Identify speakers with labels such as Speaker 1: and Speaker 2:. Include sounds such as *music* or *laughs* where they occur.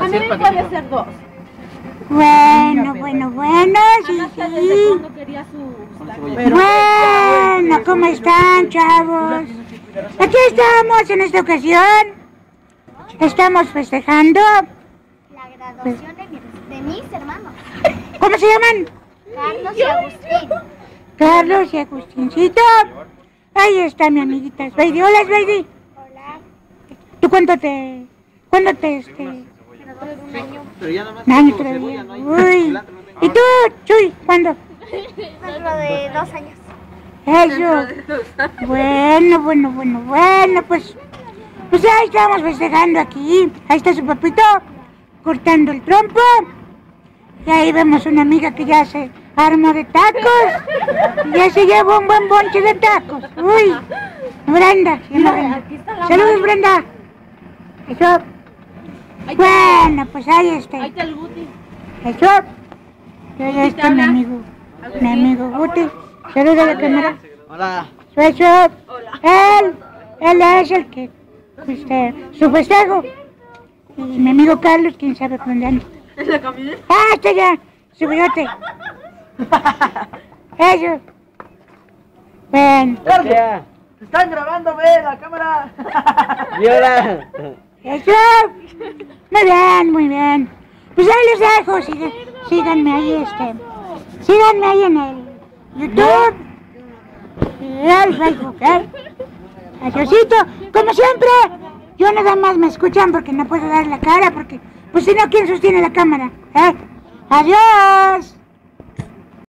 Speaker 1: A mí me puede ser dos.
Speaker 2: Bueno, bueno, bueno, sí, sí.
Speaker 1: cuando quería su...
Speaker 2: Bueno, ¿cómo están, chavos? Aquí estamos en esta ocasión. Estamos festejando.
Speaker 3: La graduación de, mis- de mis hermanos,
Speaker 2: ¿Cómo se llaman?
Speaker 3: Carlos y Agustín.
Speaker 2: Carlos y Agustincito. Ahí está mi amiguita Sveidi. Hola, Sveidi. ¿Tú cuánto te... cuándo te, este...
Speaker 3: Un año
Speaker 4: Pero ya nomás
Speaker 2: un año todavía?
Speaker 4: no hay
Speaker 2: Uy. ¿Y tú, Chuy, cuándo?
Speaker 3: dentro de dos años.
Speaker 2: Eso. Bueno, bueno, bueno, bueno, pues... Pues ahí estamos festejando aquí. Ahí está su papito cortando el trompo. Y ahí vemos una amiga que ya se armó de tacos. Ya se llevó un buen bonche de tacos. Uy, Brenda. se llama Brenda.
Speaker 1: aquí está la
Speaker 2: Saludos. Brenda. Eso. Bueno, pues ahí está.
Speaker 1: Ahí está el Guti.
Speaker 2: Eso. Ahí está mi amigo. Mi amigo Guti. Saluda a la cámara.
Speaker 4: Hola.
Speaker 2: Eso. Él. Él es el que. Este, su festejo. Y mi amigo Carlos, quién sabe dónde anda.
Speaker 1: ¿En la camioneta?
Speaker 2: ¡Ah, está ya! ¡Su bigote! *laughs* Eso. Bueno.
Speaker 5: ¡Te están grabando, ve, la cámara!
Speaker 4: Y ahora. *laughs*
Speaker 2: eso. Muy bien, muy bien. Pues ahí les dejo. síganme ahí, este. Síganme ahí en el YouTube. Y el Facebook, ¿eh? Adiosito. Como siempre, yo nada más me escuchan porque no puedo dar la cara, porque, pues si no, ¿quién sostiene la cámara? ¿Eh? Adiós.